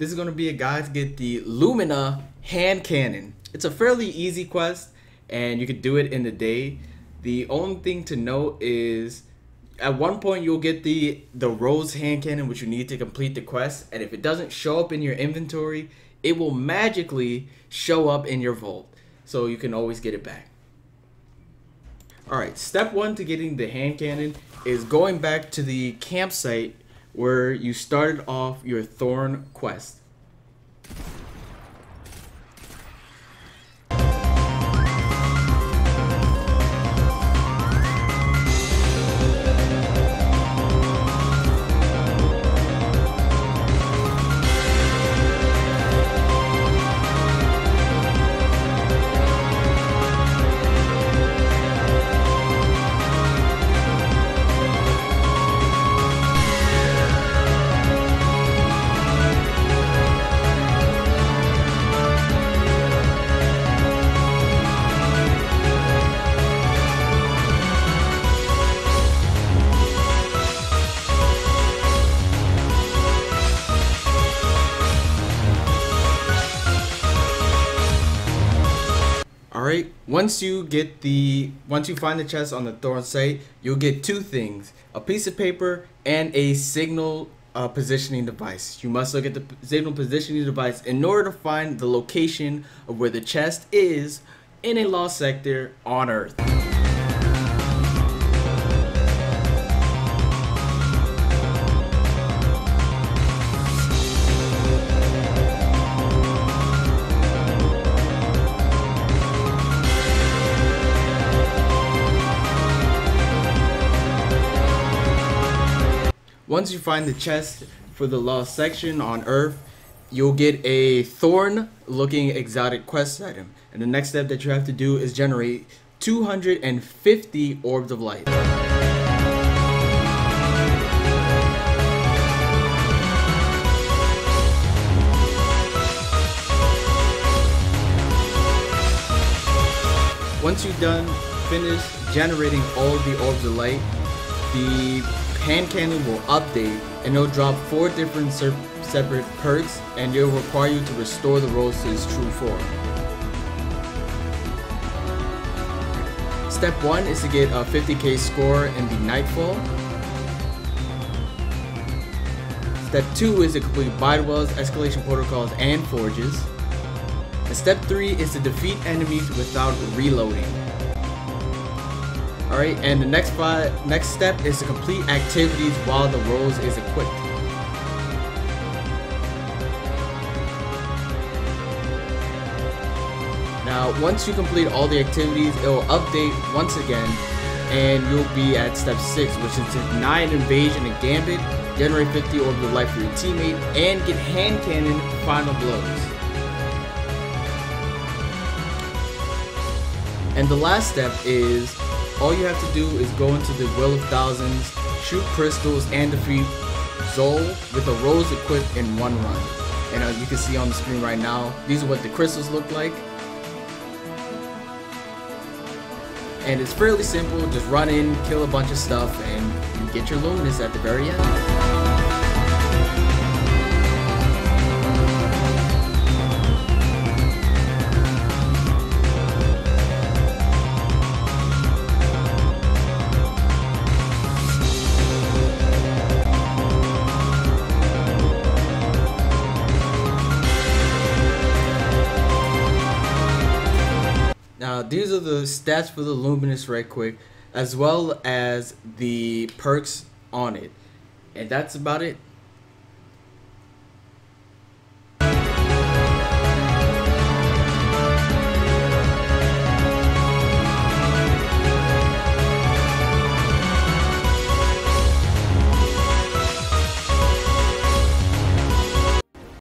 This is going to be a guide to get the Lumina hand cannon. It's a fairly easy quest and you can do it in a day. The only thing to note is at one point you'll get the the rose hand cannon which you need to complete the quest and if it doesn't show up in your inventory, it will magically show up in your vault. So you can always get it back. Alright, step one to getting the hand cannon is going back to the campsite where you started off your Thorn quest. Alright, once you get the, once you find the chest on the Thorn site, you'll get two things. A piece of paper and a signal uh, positioning device. You must look at the signal positioning device in order to find the location of where the chest is in a lost sector on Earth. Once you find the chest for the lost section on Earth, you'll get a thorn looking exotic quest item. And the next step that you have to do is generate 250 orbs of light. Once you're done, finish generating all the orbs of light, the hand cannon will update and it'll drop four different separate perks and it'll require you to restore the rose to its true form. Step 1 is to get a 50k score in the Nightfall. Step 2 is to complete Blind Wells, Escalation Protocols, and Forges. And step 3 is to defeat enemies without reloading. Alright, and the next next step is to complete activities while the rose is equipped. Now, once you complete all the activities, it will update once again, and you'll be at step 6, which is to deny an invasion and gambit, generate 50 orbs of life for your teammate, and get hand cannon final blows. And the last step is all you have to do is go into the Well of Thousands, shoot crystals, and defeat Xol with a rose equipped in one run. And as you can see on the screen right now, these are what the crystals look like. And it's fairly simple, just run in, kill a bunch of stuff, and you get your Luminous at the very end. Now these are the stats for the Luminous right quick, as well as the perks on it. And that's about it.